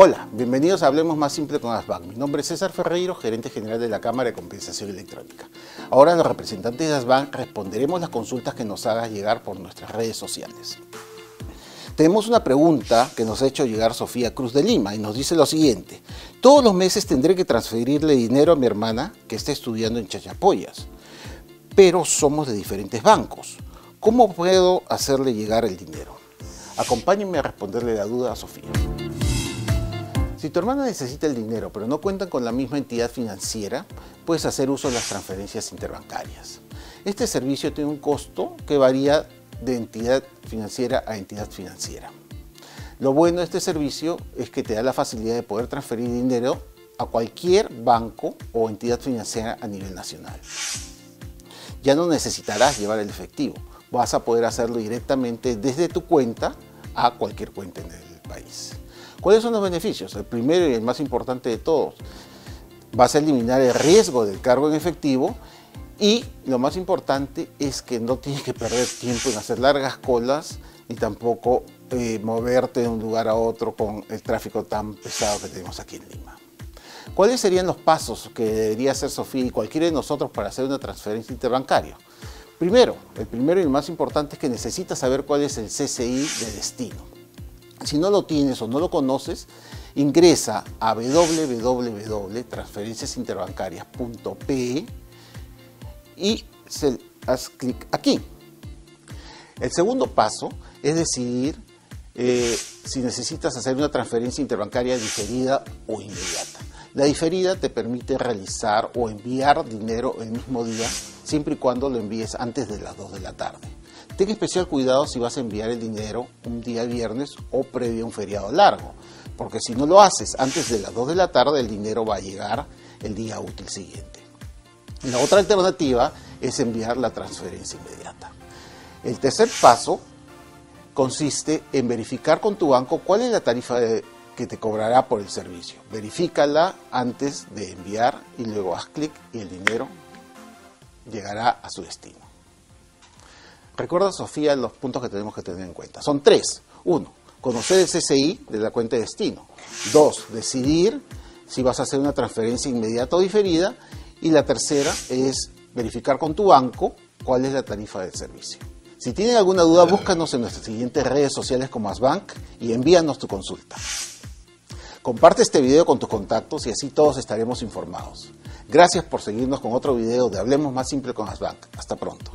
Hola, bienvenidos a Hablemos Más Simple con Asbank. Mi nombre es César Ferreiro, gerente general de la Cámara de Compensación Electrónica. Ahora los representantes de Asbank responderemos las consultas que nos hagas llegar por nuestras redes sociales. Tenemos una pregunta que nos ha hecho llegar Sofía Cruz de Lima y nos dice lo siguiente. Todos los meses tendré que transferirle dinero a mi hermana que está estudiando en Chachapoyas, pero somos de diferentes bancos. ¿Cómo puedo hacerle llegar el dinero? Acompáñenme a responderle la duda a Sofía. Si tu hermana necesita el dinero pero no cuentan con la misma entidad financiera, puedes hacer uso de las transferencias interbancarias. Este servicio tiene un costo que varía de entidad financiera a entidad financiera. Lo bueno de este servicio es que te da la facilidad de poder transferir dinero a cualquier banco o entidad financiera a nivel nacional. Ya no necesitarás llevar el efectivo, vas a poder hacerlo directamente desde tu cuenta a cualquier cuenta en el país. ¿Cuáles son los beneficios? El primero y el más importante de todos, vas a eliminar el riesgo del cargo en efectivo y lo más importante es que no tienes que perder tiempo en hacer largas colas ni tampoco eh, moverte de un lugar a otro con el tráfico tan pesado que tenemos aquí en Lima. ¿Cuáles serían los pasos que debería hacer Sofía y cualquiera de nosotros para hacer una transferencia interbancaria? Primero, el primero y el más importante es que necesitas saber cuál es el CCI de destino. Si no lo tienes o no lo conoces, ingresa a www.transferenciasinterbancarias.pe y haz clic aquí. El segundo paso es decidir eh, si necesitas hacer una transferencia interbancaria diferida o inmediata. La diferida te permite realizar o enviar dinero el mismo día, siempre y cuando lo envíes antes de las 2 de la tarde. Ten especial cuidado si vas a enviar el dinero un día viernes o previo a un feriado largo, porque si no lo haces antes de las 2 de la tarde, el dinero va a llegar el día útil siguiente. La otra alternativa es enviar la transferencia inmediata. El tercer paso consiste en verificar con tu banco cuál es la tarifa que te cobrará por el servicio. Verifícala antes de enviar y luego haz clic y el dinero llegará a su destino. Recuerda, Sofía, los puntos que tenemos que tener en cuenta. Son tres. Uno, conocer el CCI de la cuenta de destino. Dos, decidir si vas a hacer una transferencia inmediata o diferida. Y la tercera es verificar con tu banco cuál es la tarifa del servicio. Si tienen alguna duda, búscanos en nuestras siguientes redes sociales como Asbank y envíanos tu consulta. Comparte este video con tus contactos y así todos estaremos informados. Gracias por seguirnos con otro video de Hablemos Más Simple con Asbank. Hasta pronto.